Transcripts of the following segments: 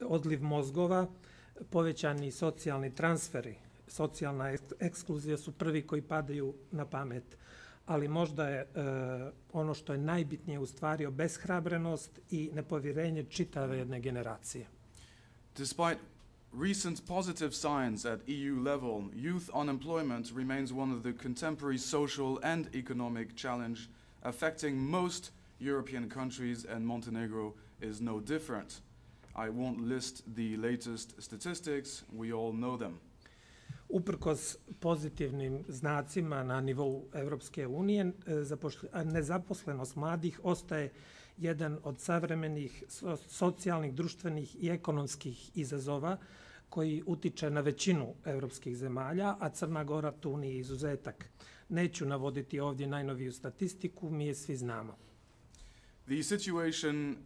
odliv mozgova, povećani socijalni transferi, socijalna ekskluzija su prvi koji padaju na pamet. Ali možda je e, ono što je najbitnije u stvari obeshrabrenost i nepovjerenje čitave mm. jedne generacije. Despite recent positive signs at EU level, youth unemployment remains one of the contemporary social and economic challenge affecting most European countries and Montenegro is no different. I won't list the latest statistics, we all know them. Uprkos pozitivnim znacima na nivou Evropske unije, nezaposlenost mladih ostaje jedan od savremenih socijalnih, društvenih i ekonomskih izazova koji utiče na većinu evropskih zemalja, a Crna Gora tu nije izuzetak. Neću navoditi ovdje najnoviju statistiku, mi je svi znamo. The situation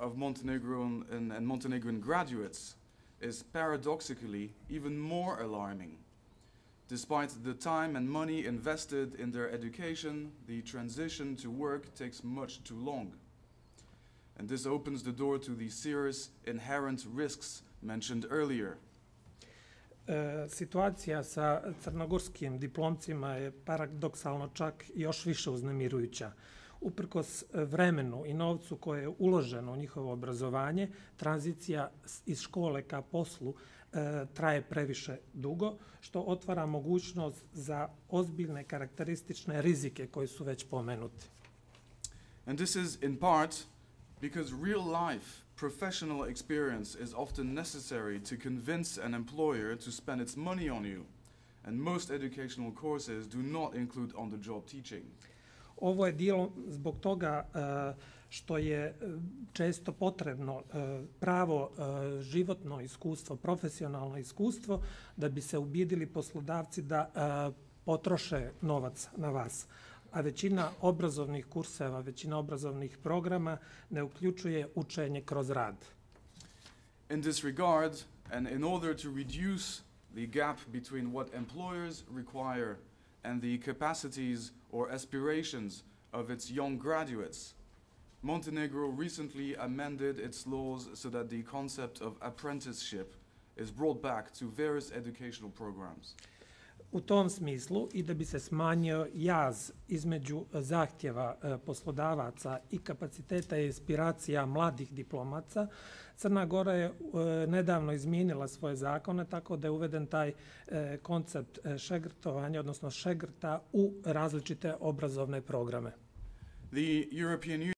of Montenegrin and, and Montenegrin graduates is paradoxically even more alarming. Despite the time and money invested in their education, the transition to work takes much too long. And this opens the door to the serious inherent risks mentioned earlier. Situacija sa crnogorskim diplomcima je paradoksalno čak još više uznemirujuća. Uprkos vremenu i novcu koje je uloženo u njihovo obrazovanje, tranzicija iz škole ka poslu traje previše dugo, što otvara mogućnost za ozbiljne karakteristične rizike su već pomenuti. And this is in part because real life professional experience is often necessary to convince an employer to spend its money on you. And most educational courses do not include on-the-job teaching. Ovo je dijelo zbog toga e, što je e, često potrebno e, pravo životno iskustvo, profesionalno iskustvo da bi se ubidili poslodavci da potroše novac na vas a većina obrazovnih kurseva, većina obrazovnih programa ne uključuje učenje kroz rad. In this regard, and in order to reduce the gap between what employers require and the capacities or aspirations of its young graduates, Montenegro recently amended its laws so that the concept of apprenticeship is brought back to various educational programs. U tom smislu i da bi se smanjio jaz između e, zahtjeva e, poslodavaca i kapaciteta i inspiracija mladih diplomaca, Crna Gora je e, nedavno izmijenila svoje zakone tako da je uveden taj koncept šegrtovanja, odnosno šegrta u različite obrazovne programe. The European